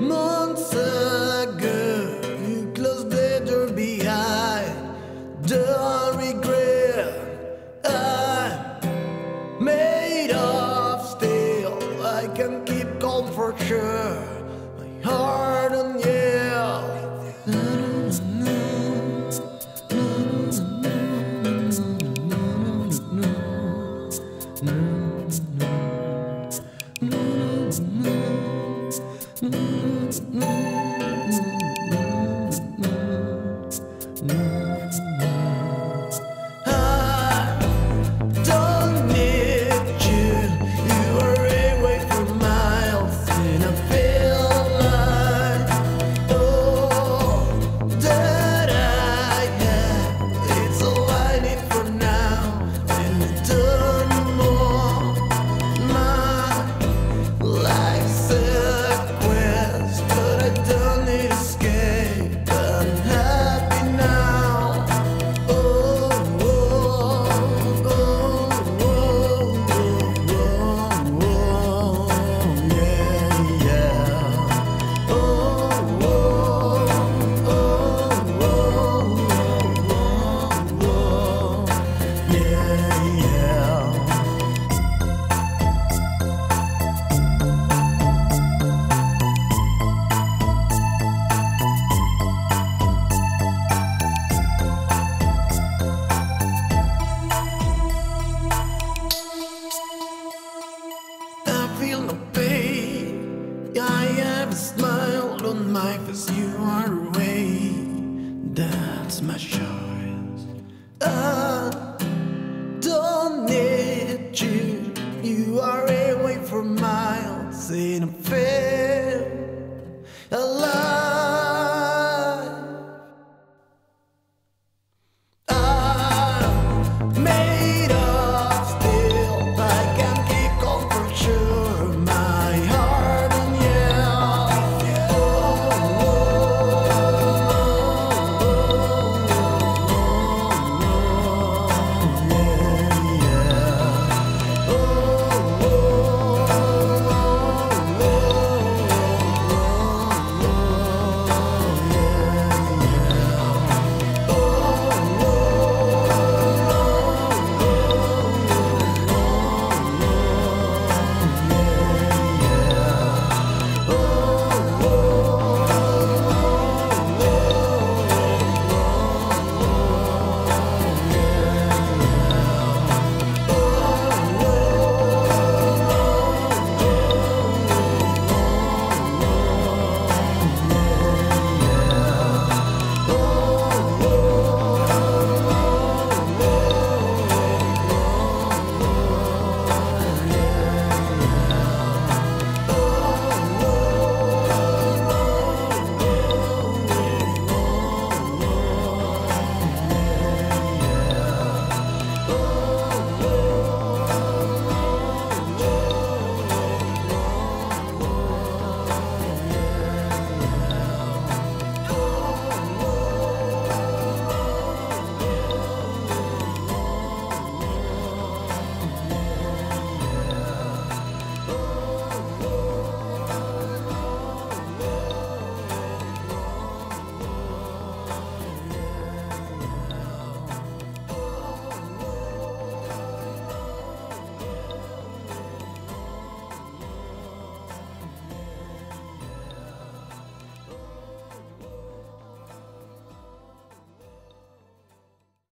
Months ago, you closed the door behind the regret I'm made of steel. I can keep calm for sure. on mine cause you are away. That's my choice. Oh.